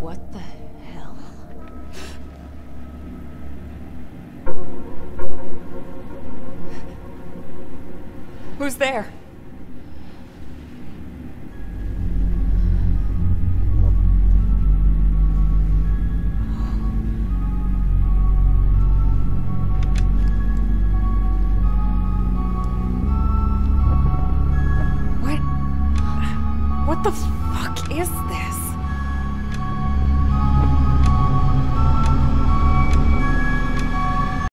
What the hell? Who's there? What? The fuck is this?